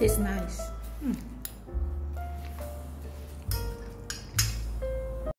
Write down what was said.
Tastes nice.